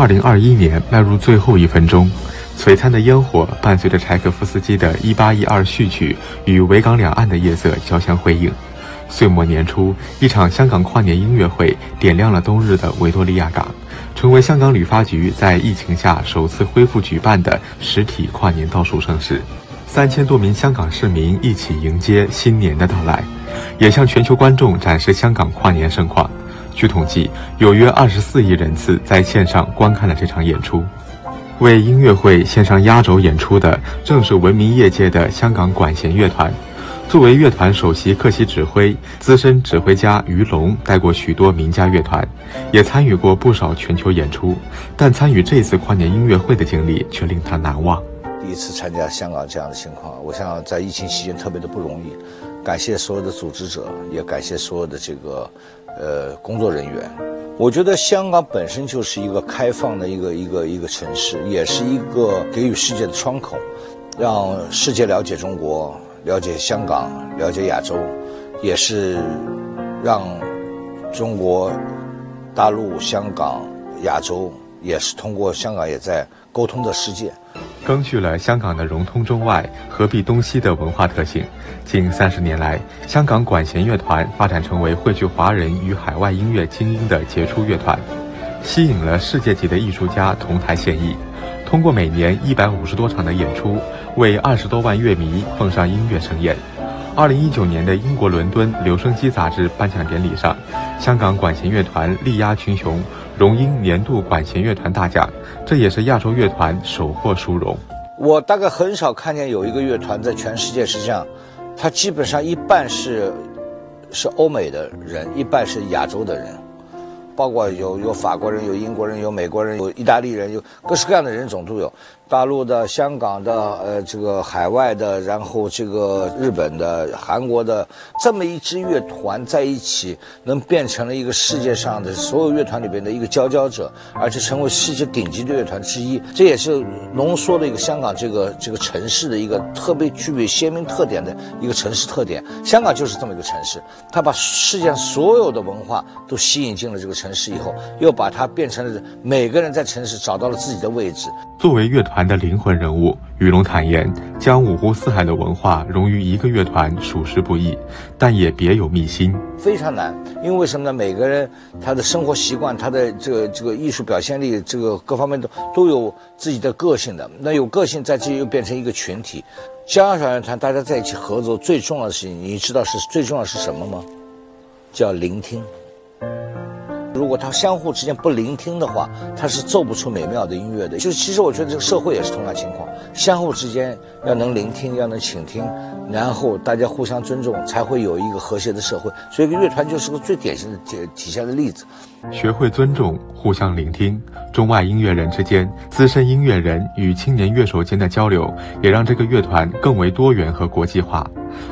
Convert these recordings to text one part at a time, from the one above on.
2021年迈入最后一分钟，璀璨的烟火伴随着柴可夫斯基的《一八一二序曲》与维港两岸的夜色交相辉映。岁末年初，一场香港跨年音乐会点亮了冬日的维多利亚港，成为香港旅发局在疫情下首次恢复举办的实体跨年倒数盛事。三千多名香港市民一起迎接新年的到来，也向全球观众展示香港跨年盛况。据统计，有约二十四亿人次在线上观看了这场演出。为音乐会献上压轴演出的，正是闻名业界的香港管弦乐团。作为乐团首席客席指挥、资深指挥家于龙带过许多名家乐团，也参与过不少全球演出。但参与这次跨年音乐会的经历却令他难忘。第一次参加香港这样的情况，我想在疫情期间特别的不容易。感谢所有的组织者，也感谢所有的这个呃工作人员。我觉得香港本身就是一个开放的一个一个一个城市，也是一个给予世界的窗口，让世界了解中国。了解香港，了解亚洲，也是让中国大陆、香港、亚洲，也是通过香港也在沟通的世界。根据了香港的融通中外、合璧东西的文化特性，近三十年来，香港管弦乐团发展成为汇聚华人与海外音乐精英的杰出乐团，吸引了世界级的艺术家同台献艺。通过每年一百五十多场的演出，为二十多万乐迷奉上音乐盛宴。二零一九年的英国伦敦留声机杂志颁奖典礼上，香港管弦乐团力压群雄，荣膺年度管弦乐团大奖，这也是亚洲乐团首获殊荣。我大概很少看见有一个乐团在全世界是这样，它基本上一半是是欧美的人，一半是亚洲的人。包括有有法国人，有英国人，有美国人，有意大利人，有各式各样的人种都有。大陆的、香港的、呃，这个海外的，然后这个日本的、韩国的，这么一支乐团在一起，能变成了一个世界上的所有乐团里边的一个佼佼者，而且成为世界顶级的乐团之一。这也是浓缩了一个香港这个这个城市的一个特别具备鲜明特点的一个城市特点。香港就是这么一个城市，它把世界上所有的文化都吸引进了这个城市以后，又把它变成了每个人在城市找到了自己的位置。作为乐团。的灵魂人物雨龙坦言，将五湖四海的文化融于一个乐团，属实不易，但也别有秘辛。非常难，因为为什么呢？每个人他的生活习惯，他的这个这个艺术表现力，这个各方面都都有自己的个性的。那有个性，在这又变成一个群体。交响乐团大家在一起合作，最重要的事情，你知道是最重要是什么吗？叫聆听。如果他相互之间不聆听的话，他是奏不出美妙的音乐的。就其实我觉得这个社会也是同样情况，相互之间要能聆听，要能倾听，然后大家互相尊重，才会有一个和谐的社会。所以，个乐团就是个最典型的体体现的例子。学会尊重，互相聆听，中外音乐人之间、资深音乐人与青年乐手间的交流，也让这个乐团更为多元和国际化。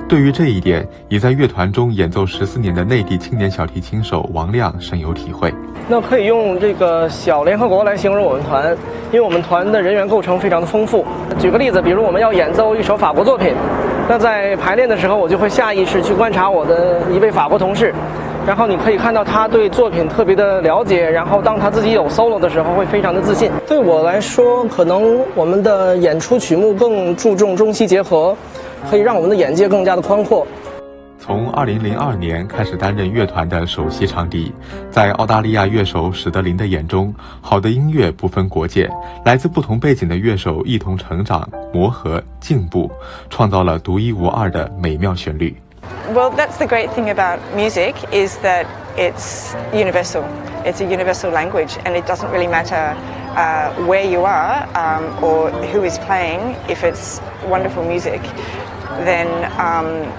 对于这一点，已在乐团中演奏十四年的内地青年小提琴手王亮深有体会。那可以用这个小联合国来形容我们团，因为我们团的人员构成非常的丰富。举个例子，比如我们要演奏一首法国作品，那在排练的时候，我就会下意识去观察我的一位法国同事，然后你可以看到他对作品特别的了解，然后当他自己有 solo 的时候，会非常的自信。对我来说，可能我们的演出曲目更注重中西结合。可以让我们的眼界更加的宽阔。从2002年开始担任乐团的首席长笛，在澳大利亚乐手史德林的眼中，好的音乐不分国界，来自不同背景的乐手一同成长、磨合、进步，创造了独一无二的美妙旋律。Well, that's the great thing about music is that it's universal. It's a universal language, and it doesn't really matter uh, where you are um, or who is playing. If it's wonderful music, then um,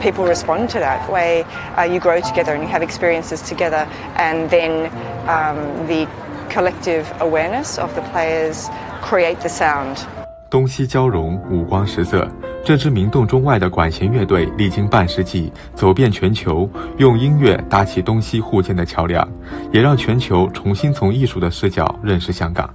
people respond to that way. Uh, you grow together and you have experiences together, and then um, the collective awareness of the players create the sound. 东西交融，五光十色。 这支名动中外的管弦乐队，历经半世纪，走遍全球，用音乐搭起东西互鉴的桥梁，也让全球重新从艺术的视角认识香港。